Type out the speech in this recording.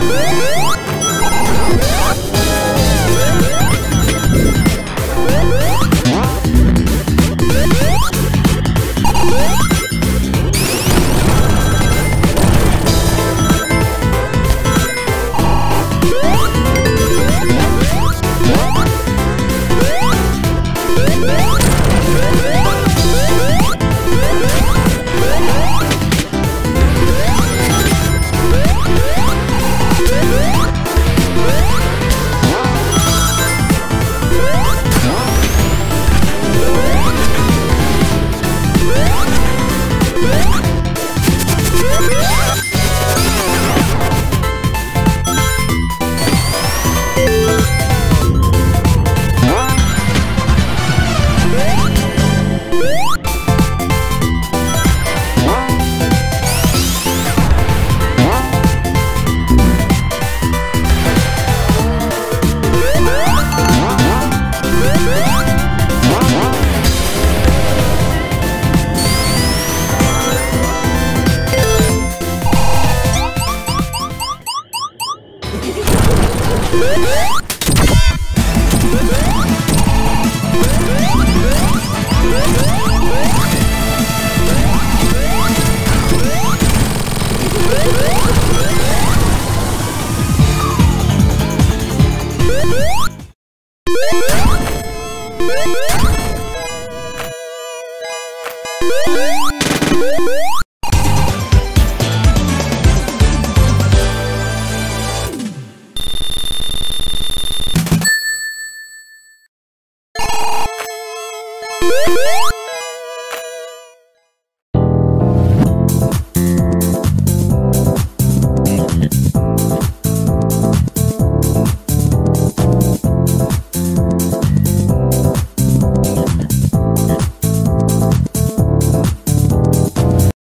Woo!